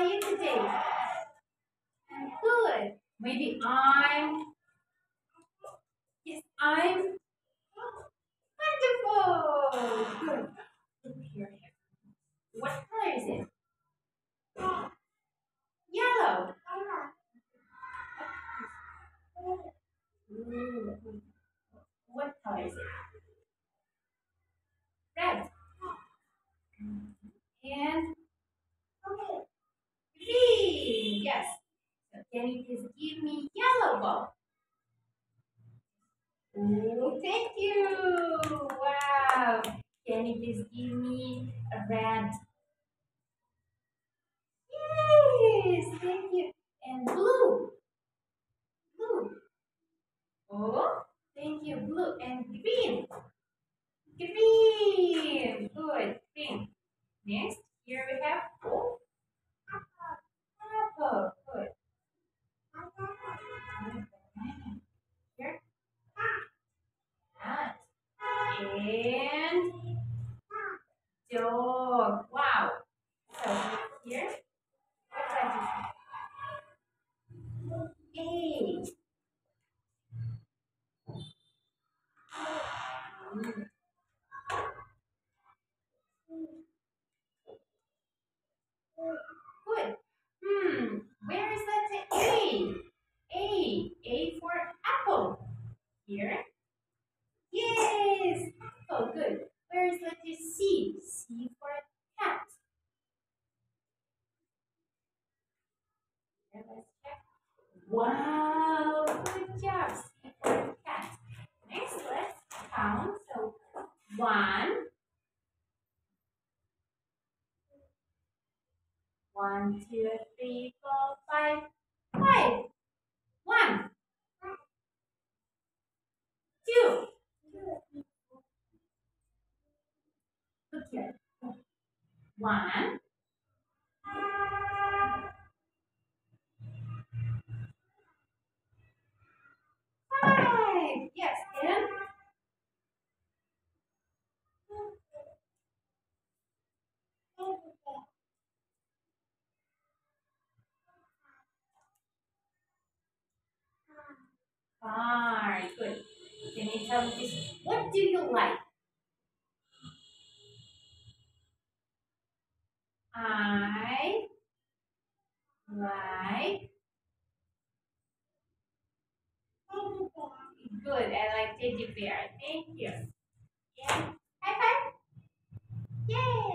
are you today? Good. Maybe I'm. Yes, I'm. Wonderful. Good. Here. What color is it? Yellow. Ooh. What color is it? Red. And green. Yes. So can you please give me yellow ball? Oh, thank you. Wow. Can you please give me a red? Yes, thank you. And blue. Blue. Oh, thank you. Blue and green. Green. Good. Green. Next, yo Wow. Good job. Next, let's count. So, one. One, two, three, four, five, five. One, two. Look here. One. Fine, good. Can you tell me this? What do you like? I like. Good, I like teddy bear. Thank you. Yeah. High five. Yay.